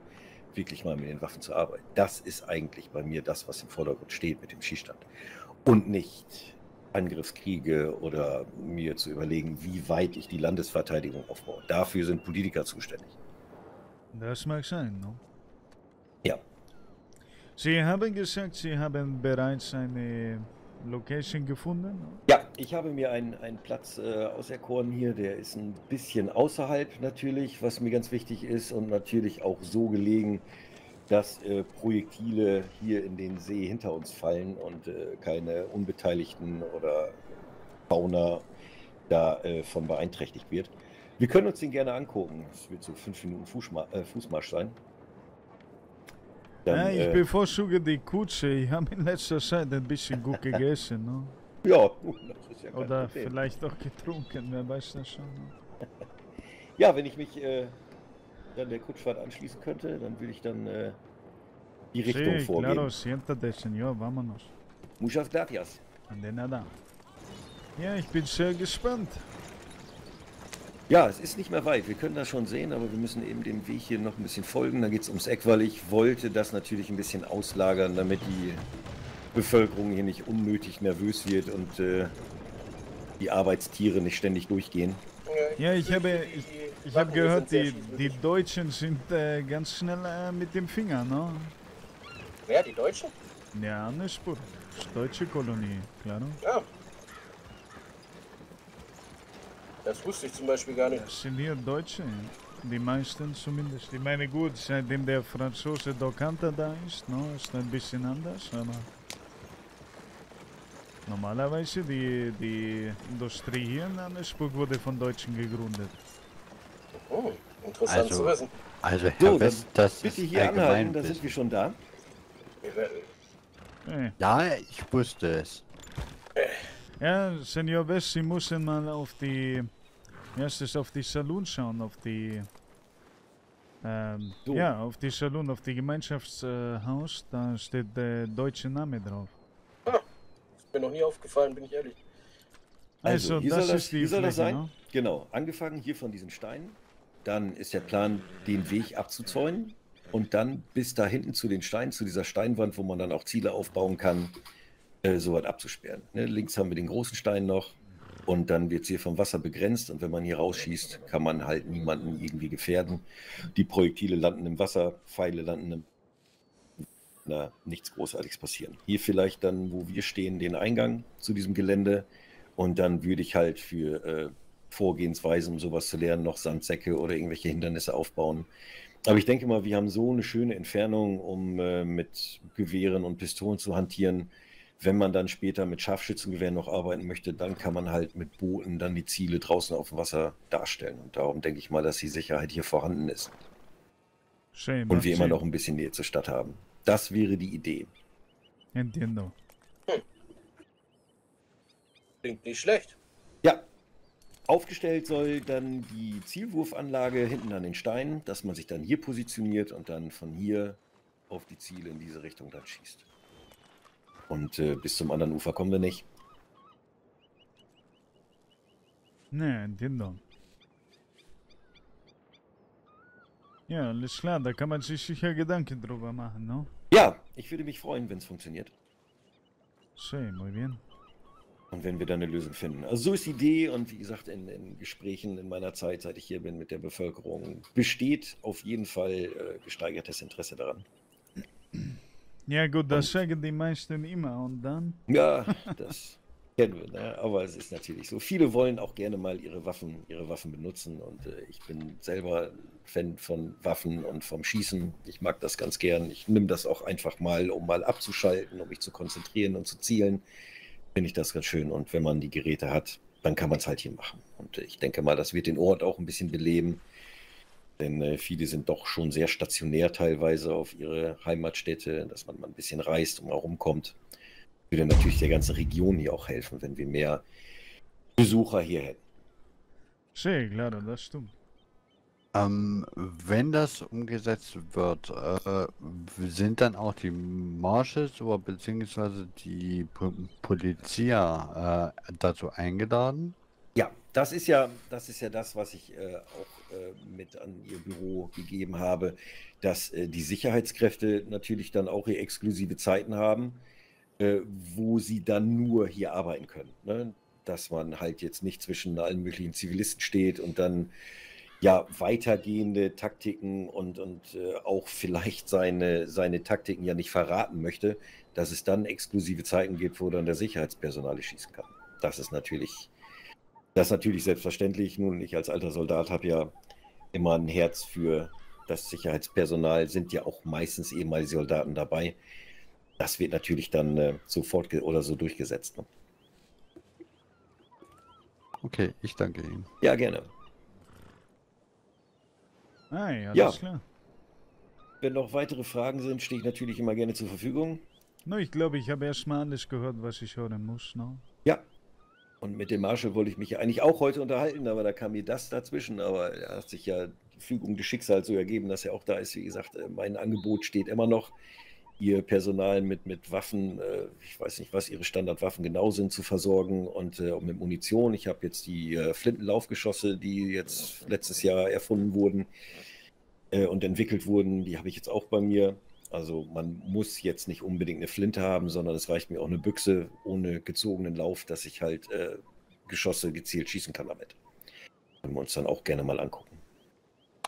wirklich mal mit den Waffen zu arbeiten. Das ist eigentlich bei mir das, was im Vordergrund steht mit dem Schießstand. Und nicht Angriffskriege oder mir zu überlegen, wie weit ich die Landesverteidigung aufbaue. Dafür sind Politiker zuständig. Das mag sein, no? Ja. Sie haben gesagt, Sie haben bereits eine Location gefunden. Ja, ich habe mir einen, einen Platz äh, auserkoren hier, der ist ein bisschen außerhalb natürlich, was mir ganz wichtig ist und natürlich auch so gelegen, dass äh, Projektile hier in den See hinter uns fallen und äh, keine Unbeteiligten oder Fauna davon beeinträchtigt wird. Wir können uns den gerne angucken. Es wird so fünf Minuten Fußma äh, Fußmarsch sein. Dann, ja, ich äh, bevorzuge die Kutsche. Ich habe in letzter Zeit ein bisschen gut gegessen. No? ja, das ist ja kein Oder Problem. vielleicht auch getrunken, wer weiß das schon. No? Ja, wenn ich mich äh, dann der Kutschfahrt anschließen könnte, dann würde ich dann äh, die Richtung Sí, vorgehen. claro, siéntate, señor, vámonos. Muchas gracias. An den Adam. Ja, ich bin sehr gespannt. Ja, es ist nicht mehr weit. Wir können das schon sehen, aber wir müssen eben dem Weg hier noch ein bisschen folgen. Da geht es ums Eck, weil ich wollte das natürlich ein bisschen auslagern, damit die Bevölkerung hier nicht unnötig nervös wird und äh, die Arbeitstiere nicht ständig durchgehen. Ja, ich habe, ich, ich habe gehört, die, die. Deutschen sind äh, ganz schnell äh, mit dem Finger, ne? Wer, die Deutschen? Ja, ne Spur. Deutsche Kolonie, klar. Ja. Das wusste ich zum Beispiel gar nicht. Das sind hier Deutsche, die meisten zumindest. Ich meine, gut, seitdem der Franzose Docanta da ist, ne, ist ein bisschen anders, aber normalerweise die, die Industrie hier in Annesburg wurde von Deutschen gegründet. Oh, interessant Also- zu wissen. Also Herr So, West, das Bitte ist hier anhalten, da sind wir schon da. Hey. Ja, ich wusste es. Ja, Senior West, Sie müssen mal auf die, wie heißt es, auf die Saloon schauen, auf die, ähm, So. ja, auf die Saloon, auf die Gemeinschaftshaus, da steht der deutsche Name drauf. Ist mir noch nie aufgefallen, bin ich ehrlich. Also, hier das soll ist die hier soll das sein. ne? Genau, angefangen hier von diesen Steinen. Dann ist der Plan, den Weg abzuzäunen und dann bis da hinten zu den Steinen, zu dieser Steinwand, wo man dann auch Ziele aufbauen kann, äh, so weit abzusperren. Ne, links haben wir den großen Stein noch und dann wird es hier vom Wasser begrenzt und wenn man hier rausschießt, kann man halt niemanden irgendwie gefährden. Die Projektile landen im Wasser, Pfeile landen im na, nichts Großartiges passieren. Hier vielleicht dann, wo wir stehen, den Eingang zu diesem Gelände und dann würde ich halt für äh, Vorgehensweisen, um sowas zu lernen, noch Sandsäcke oder irgendwelche Hindernisse aufbauen. Aber ich denke mal, wir haben so eine schöne Entfernung, um äh, mit Gewehren und Pistolen zu hantieren. Wenn man dann später mit Scharfschützengewehren noch arbeiten möchte, dann kann man halt mit Booten dann die Ziele draußen auf dem Wasser darstellen. Und darum denke ich mal, dass die Sicherheit hier vorhanden ist Sí, und wir immer Sinn. noch ein bisschen Nähe zur Stadt haben. Das wäre die Idee. Entiendo. Klingt nicht schlecht. Ja. Aufgestellt soll dann die Zielwurfanlage hinten an den Steinen, dass man sich dann hier positioniert und dann von hier auf die Ziele in diese Richtung dann schießt. Und äh, bis zum anderen Ufer kommen wir nicht. Ne, entiendo. Ja, alles klar, da kann man sich sicher Gedanken drüber machen, ne? Ja, ich würde mich freuen, wenn es funktioniert. Sí, muy bien. Und wenn wir dann eine Lösung finden. Also so ist die Idee und wie gesagt, in, in Gesprächen in meiner Zeit, seit ich hier bin mit der Bevölkerung, besteht auf jeden Fall äh, gesteigertes Interesse daran. Ja gut, das sagen die meisten immer und dann? Ja, das kennen wir, ne? aber es ist natürlich so. Viele wollen auch gerne mal ihre Waffen, ihre Waffen benutzen und äh, ich bin selber Fan von Waffen und vom Schießen. Ich mag das ganz gern. Ich nehme das auch einfach mal, um mal abzuschalten, um mich zu konzentrieren und zu zielen. Finde ich das ganz schön und wenn man die Geräte hat, dann kann man es halt hier machen. Und äh, ich denke mal, das wird den Ort auch ein bisschen beleben. Denn äh, viele sind doch schon sehr stationär teilweise auf ihre Heimatstätte, dass man mal ein bisschen reist und mal rumkommt würde natürlich der ganzen Region hier auch helfen, wenn wir mehr Besucher hier hätten. Sí, claro, das stimmt. Ähm, wenn das umgesetzt wird, äh, sind dann auch die Marshals oder beziehungsweise die Po- Polizia äh, dazu eingeladen? Ja, das ist ja, das ist ja das, was ich äh, auch mit an Ihr Büro gegeben habe, dass äh, die Sicherheitskräfte natürlich dann auch ihre exklusive Zeiten haben, äh, wo sie dann nur hier arbeiten können. Ne? Dass man halt jetzt nicht zwischen allen möglichen Zivilisten steht und dann ja weitergehende Taktiken und, und äh, auch vielleicht seine, seine Taktiken ja nicht verraten möchte, dass es dann exklusive Zeiten gibt, wo dann der Sicherheitspersonal schießen kann. Das ist natürlich das ist natürlich selbstverständlich. Nun, ich als alter Soldat habe ja immer ein Herz für das Sicherheitspersonal, sind ja auch meistens ehemalige Soldaten dabei. Das wird natürlich dann äh, sofort oder so durchgesetzt. Ne? Okay, ich danke Ihnen. Ja, gerne. Ah, ja, Ja. alles klar. Wenn noch weitere Fragen sind, stehe ich natürlich immer gerne zur Verfügung. No, ich glaube, ich habe erstmal alles gehört, was ich hören muss, ne? Ja. Und mit dem Marshall wollte ich mich ja eigentlich auch heute unterhalten, aber da kam mir das dazwischen. Aber er hat sich ja die Fügung des Schicksals so ergeben, dass er auch da ist. Wie gesagt, äh, mein Angebot steht immer noch. ihr Personal mit, mit Waffen, äh, ich weiß nicht, was ihre Standardwaffen genau sind, zu versorgen und äh, mit Munition. Ich habe jetzt die äh, Flintenlaufgeschosse, die jetzt letztes Jahr erfunden wurden und entwickelt wurden, die habe ich jetzt auch bei mir. Also man muss jetzt nicht unbedingt eine Flinte haben, sondern es reicht mir auch eine Büchse ohne gezogenen Lauf, dass ich halt äh, Geschosse gezielt schießen kann damit. Können wir uns dann auch gerne mal angucken.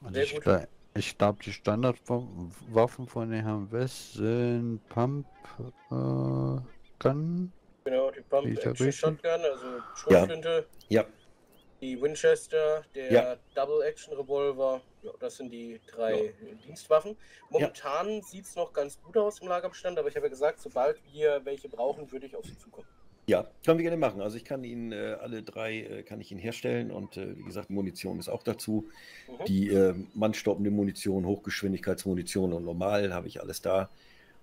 Also Sehr ich, ich glaube, die Standardwaffen von den Herrn West sind Pump äh, Gun. Genau, die Pump da Action? Shotgun, also Schrotflinte, Ja, die Winchester, der Ja. Double Action Revolver. Ja, das sind die drei Dienstwaffen. Momentan sieht es noch ganz gut aus im Lagerbestand, aber ich habe ja gesagt, sobald wir welche brauchen, würde ich auf sie zukommen. ja, können wir gerne machen. Also ich kann Ihnen äh, alle drei äh, kann ich Ihnen herstellen und äh, wie gesagt, Munition ist auch dazu. Mhm. Die äh, mannstoppende Munition, Hochgeschwindigkeitsmunition und normal habe ich alles da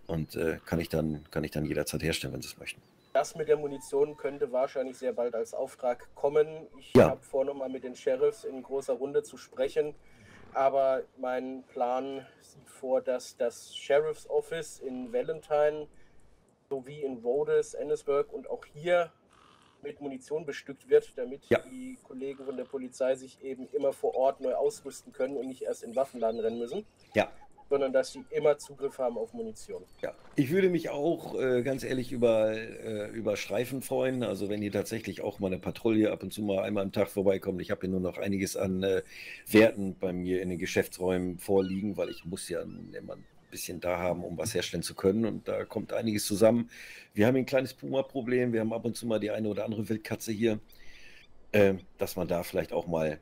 und äh, kann ich dann kann ich dann jederzeit herstellen, wenn Sie es möchten. Das mit der Munition könnte wahrscheinlich sehr bald als Auftrag kommen. Ich Ja. habe vor, nochmal mit den Sheriffs in großer Runde zu sprechen. Aber mein Plan sieht vor, dass das Sheriff's Office in Valentine sowie in Rhodes, Ennisburg und auch hier mit Munition bestückt wird, damit Ja. die Kollegen von der Polizei sich eben immer vor Ort neu ausrüsten können und nicht erst in Waffenladen rennen müssen, Ja. Sondern dass sie immer Zugriff haben auf Munition. Ja, ich würde mich auch äh, ganz ehrlich über, äh, über Streifen freuen. Also wenn hier tatsächlich auch mal eine Patrouille ab und zu mal einmal am Tag vorbeikommt. Ich habe hier nur noch einiges an äh, Werten bei mir in den Geschäftsräumen vorliegen, weil ich muss ja immer ein bisschen da haben, um was herstellen zu können. Und da kommt einiges zusammen. Wir haben hier ein kleines Puma-Problem. Wir haben ab und zu mal die eine oder andere Wildkatze hier. Äh, dass man da vielleicht auch mal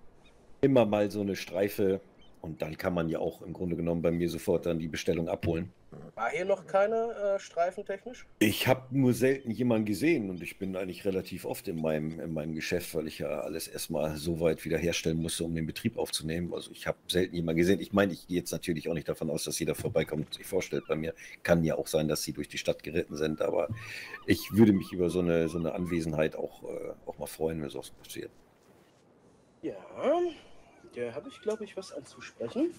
immer mal so eine Streife und dann kann man ja auch im Grunde genommen bei mir sofort dann die Bestellung abholen. War hier noch keine äh, Streifen technisch? Ich habe nur selten jemanden gesehen und ich bin eigentlich relativ oft in meinem, in meinem Geschäft, weil ich ja alles erstmal so weit wieder herstellen musste, um den Betrieb aufzunehmen. Also ich habe selten jemanden gesehen. Ich meine, ich gehe jetzt natürlich auch nicht davon aus, dass jeder vorbeikommt und sich vorstellt bei mir. Kann ja auch sein, dass sie durch die Stadt geritten sind, aber ich würde mich über so eine, so eine Anwesenheit auch, äh, auch mal freuen, wenn sowas passiert. Ja, da habe ich, glaube ich, was anzusprechen.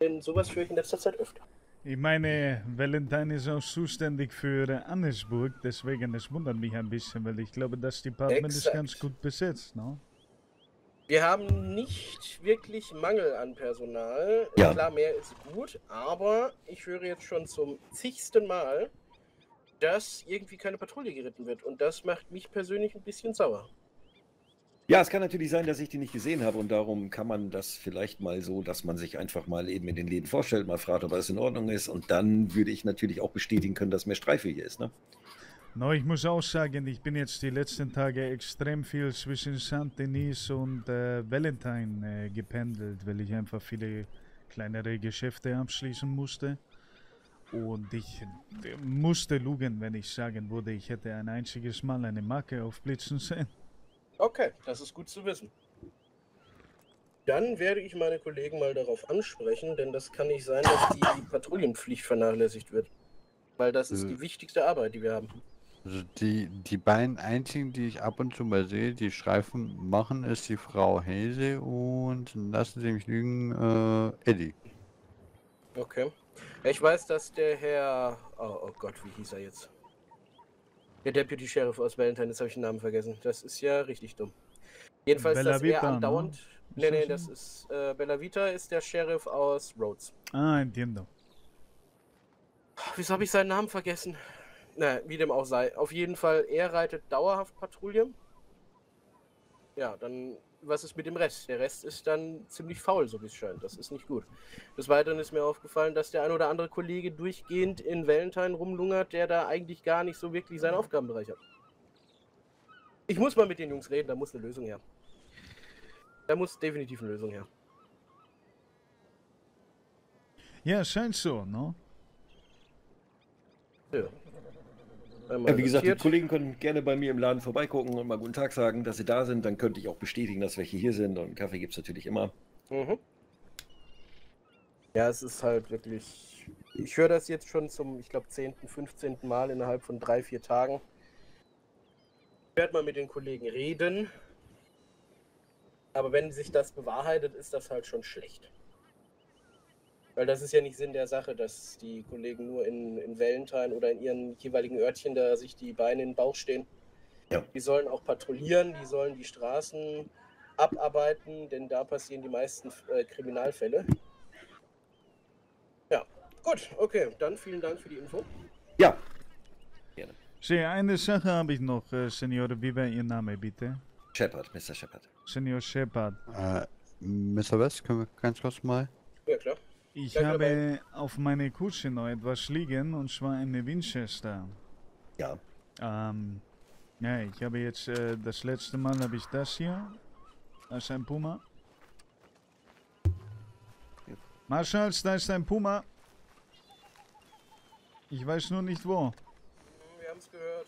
Denn sowas führe ich in letzter Zeit öfter. Ich meine, Valentine ist auch zuständig für äh, Annesburg, deswegen das wundert mich ein bisschen, weil ich glaube, das Department ist Exakt. ganz gut besetzt, ne? Wir haben nicht wirklich Mangel an Personal. Ja. Klar, mehr ist gut, aber ich höre jetzt schon zum zigsten Mal, dass irgendwie keine Patrouille geritten wird. Und das macht mich persönlich ein bisschen sauer. Ja, es kann natürlich sein, dass ich die nicht gesehen habe und darum kann man das vielleicht mal so, dass man sich einfach mal eben in den Läden vorstellt, mal fragt, ob alles in Ordnung ist und dann würde ich natürlich auch bestätigen können, dass mehr Streife hier ist. Ne? No, ich muss auch sagen, ich bin jetzt die letzten Tage extrem viel zwischen St. Denis und äh, Valentine äh, gependelt, weil ich einfach viele kleinere Geschäfte abschließen musste. Und ich äh, musste lügen, wenn ich sagen würde, ich hätte ein einziges Mal eine Marke aufblitzen sehen. Okay, das ist gut zu wissen. Dann werde ich meine Kollegen mal darauf ansprechen, denn das kann nicht sein, dass die Patrouillenpflicht vernachlässigt wird. Weil das ist Äh. die wichtigste Arbeit, die wir haben. Also die, die beiden einzigen, die ich ab und zu mal sehe, die Streifen machen, ist die Frau Hase und lassen Sie mich lügen, äh, Eddie. Okay. Ich weiß, dass der Herr. Oh, oh Gott, wie hieß er jetzt? Der Deputy Sheriff aus Valentine, jetzt habe ich den Namen vergessen. Das ist ja richtig dumm. Jedenfalls, dass Bellavita, er ne? andauernd. Ist Nee, nee, das ist. Äh, Bellavita ist der Sheriff aus Rhodes. Ah, entiendo. Wieso habe ich seinen Namen vergessen? Na, wie dem auch sei. Auf jeden Fall, er reitet dauerhaft Patrouille. Ja, dann, was ist mit dem Rest? Der Rest ist dann ziemlich faul, so wie es scheint. Das ist nicht gut. Des Weiteren ist mir aufgefallen, dass der ein oder andere Kollege durchgehend in Valentine rumlungert, der da eigentlich gar nicht so wirklich seinen Aufgabenbereich hat. Ich muss mal mit den Jungs reden, da muss eine Lösung her. Da muss definitiv eine Lösung her. Ja, scheint so, ne? Ja. Einmal Ja, wie gesagt, die. Kollegen können gerne bei mir im Laden vorbeigucken und mal guten Tag sagen, dass sie da sind. Dann könnte ich auch bestätigen, dass welche hier sind. Und Kaffee gibt es natürlich immer. Mhm. Ja, es ist halt wirklich. Ich höre das jetzt schon zum, ich glaube, 10., 15. Mal innerhalb von drei, vier Tagen. Ich werde mal mit den Kollegen reden. Aber wenn sich das bewahrheitet, ist das halt schon schlecht. Weil das ist ja nicht Sinn der Sache, dass die Kollegen nur in, in Valentine oder in ihren jeweiligen Örtchen da sich die Beine in den Bauch stehen. Ja. Die sollen auch patrouillieren, die sollen die Straßen abarbeiten, denn da passieren die meisten äh, Kriminalfälle. Ja, gut, okay, dann vielen Dank für die Info. Ja, Sie, eine Sache habe ich noch, äh, Senor. Wie war Ihr Name, bitte? Shepard, Mr. Shepard. Senor Shepard. Äh, Mr. West, können wir ganz kurz mal. Ja, klar. Ich Ja, habe auf meiner Kutsche noch etwas liegen, und zwar eine Winchester. Ja, Ähm, ja, ich habe jetzt, äh, das letzte Mal habe ich das hier. Das ist ein Puma. Marschalls, da ist ein Puma. Ich weiß nur nicht wo. Wir haben es gehört.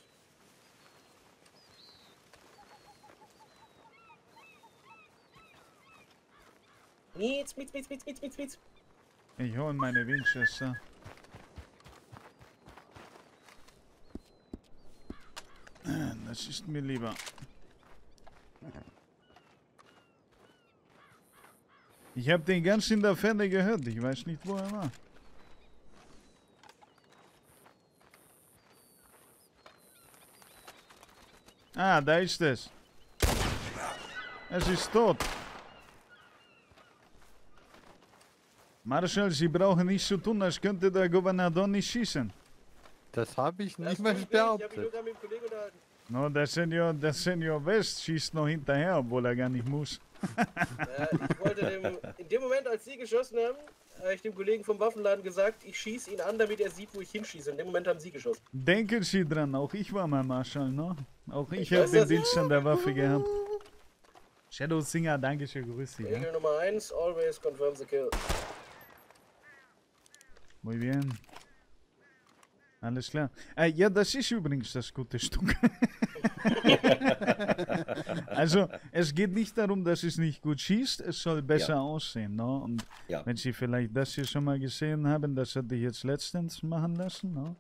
Mietz, Mietz, Mietz, Mietz, Mietz, Mietz, Mietz. Ich hole meine. Äh, Das ist mir lieber. Ich habe den ganz in der Ferne gehört. Ich weiß nicht, wo er war. Ah, da ist es. Es ist tot. Marshall, Sie brauchen nicht zu tun, als könnte der Gouverneur nicht schießen. Das habe ich nicht mehr tue ich habe behauptet. mit dem Kollegen unterhalten. No, der Senior, der Senior West schießt noch hinterher, obwohl er gar nicht muss. Ja, ich wollte dem, in dem Moment, als Sie geschossen haben, habe ich dem Kollegen vom Waffenladen gesagt, ich schieße ihn an, damit er sieht, wo ich hinschieße. In dem Moment haben Sie geschossen. Denken Sie dran, auch ich war mal Marshall, no? Auch ich Ich habe den. Dienst an der Waffe gehabt. Shadow Singer, danke schön, grüß dich. Ja? Regel Nummer 1, always confirm the kill. Muy bien. Alles klar. Äh, ja, das ist übrigens das gute Stück. also, es geht nicht darum, dass es nicht gut schießt, es soll besser Ja. aussehen. No? Und Ja. wenn Sie vielleicht das hier schon mal gesehen haben, das hatte ich jetzt letztens machen lassen. No?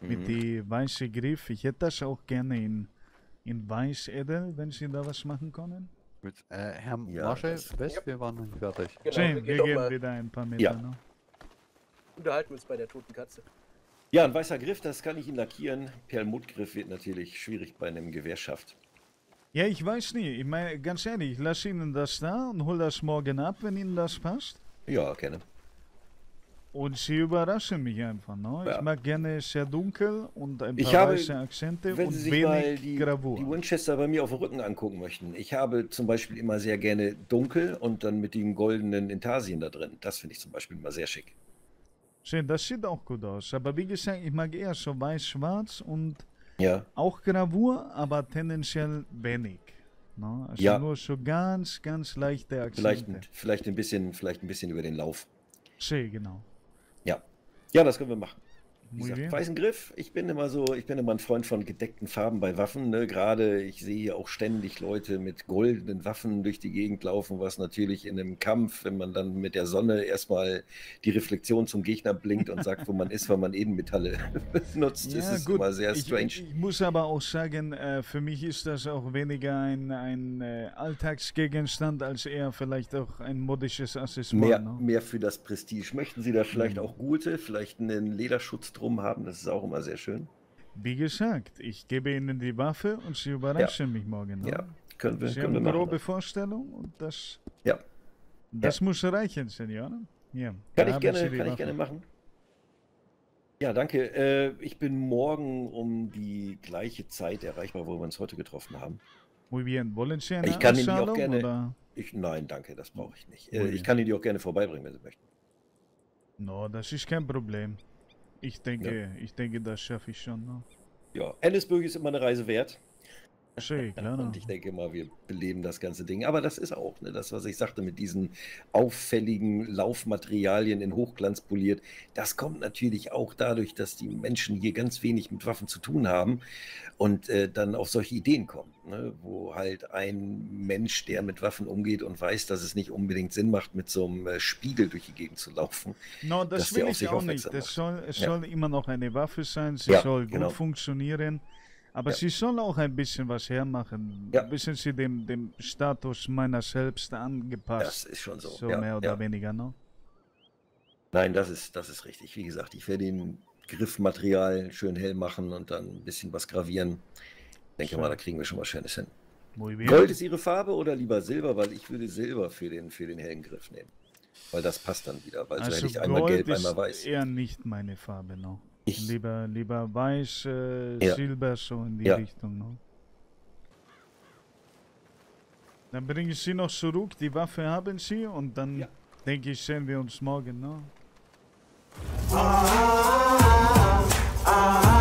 Mit Mhm. die weiße Griff. Ich hätte das auch gerne in, in weiß edel, wenn Sie da was machen können. Gut, äh, Herr Ja, West, wir waren fertig. Genau, Schön, wir wir gehen wieder ein paar Meter. Ja. No? Unterhalten uns bei der toten Katze. Ja, ein weißer Griff, das kann ich Ihnen lackieren. Perlmuttgriff wird natürlich schwierig bei einem Gewehrschaft. Ja, ich weiß nicht. Ich meine, ganz ehrlich, ich lasse Ihnen das da und hol das morgen ab, wenn Ihnen das passt. Ja, gerne. Und Sie überraschen mich einfach, ne? Ich Ja. mag gerne sehr dunkel und ein Ich paar habe- weiße Akzente Wenn und Sie sich mal wenig die, Gravur. die Winchester bei mir auf dem Rücken angucken möchten. Ich habe zum Beispiel immer sehr gerne dunkel und dann mit den goldenen Intarsien da drin. Das finde ich zum Beispiel immer sehr schick. Schön, das sieht auch gut aus. Aber wie gesagt, ich mag eher so weiß-schwarz und Ja, auch Gravur, aber tendenziell wenig. Ne? Also Ja. nur so ganz, ganz leichte Akzente. vielleicht, ein- vielleicht, ein bisschen, vielleicht ein bisschen über den Lauf. Sí, genau. Ja. Ja, das können wir machen. Wie Muy gesagt, weißen Griff. Ich bin immer so, ich bin immer ein Freund von gedeckten Farben bei Waffen. Ne? Gerade ich sehe hier auch ständig Leute mit goldenen Waffen durch die Gegend laufen, was natürlich in einem Kampf, wenn man dann mit der Sonne erstmal die Reflexion zum Gegner blinkt und sagt, wo man ist, weil man Edelmetalle nutzt, ist es immer sehr strange. Ich, ich muss aber auch sagen, äh, für mich ist das auch weniger ein, ein äh, Alltagsgegenstand als eher vielleicht auch ein modisches Accessoire. Mehr, ne? mehr für das Prestige. Möchten Sie da vielleicht Mhm. auch Gute, vielleicht einen Lederschutz drum haben? Das ist auch immer sehr schön. Wie gesagt, ich gebe Ihnen die Waffe und Sie überraschen mich morgen. Ne? Ja, können wir, Sie können haben wir eine machen. grobe Vorstellung und das, Ja, das muss reichen, Senor. Ja, Kann ich gerne, kann ich gerne machen. Ja, danke. Äh, ich bin morgen um die gleiche Zeit erreichbar, wo wir uns heute getroffen haben. Muy bien, wollen Sie eine Ich kann Ihnen auch gerne- oder? Ich, nein, danke, das brauche ich nicht. Äh, ich kann Ihnen die auch gerne vorbeibringen, wenn Sie möchten. No, das ist kein Problem. Ich denke, ich denke, das schaffe ich schon. Ne? Ja, Ennisburg ist immer eine Reise wert. Claro. Und ich denke mal, wir beleben das ganze Ding. Aber das ist auch ne, das, was ich sagte, mit diesen auffälligen Laufmaterialien in Hochglanz poliert. Das kommt natürlich auch dadurch, dass die Menschen hier ganz wenig mit Waffen zu tun haben und äh, dann auf solche Ideen kommen, ne, wo halt ein Mensch, der mit Waffen umgeht und weiß, dass es nicht unbedingt Sinn macht, mit so einem äh, Spiegel durch die Gegend zu laufen. No, das will ich auch nicht. Das soll, es Ja. soll immer noch eine Waffe sein, sie Ja, soll gut genau. funktionieren. Aber Ja. sie soll auch ein bisschen was hermachen. Ja. Ein bisschen sie dem, dem Status meiner selbst angepasst. Das ist schon so. So ja, mehr oder weniger, ne? Nein, das ist, das ist richtig. Wie gesagt, ich werde den Griffmaterial schön hell machen und dann ein bisschen was gravieren. Ich denke Schön. mal, da kriegen wir schon was Schönes hin. Gold ist Ihre Farbe oder lieber Silber? Weil ich würde Silber für den, für den hellen Griff nehmen. Weil das passt dann wieder. Weil so Also hätte ich einmal Gold gelb, ist einmal weiß. eher nicht meine Farbe, no. Ich lieber, lieber weiß, äh, ja. Silber so in die ja. Richtung. Ne? Dann bringe ich sie noch zurück, die Waffe haben sie und dann ja. denke ich, sehen wir uns morgen. Ne? Ah, ah, ah, ah, ah.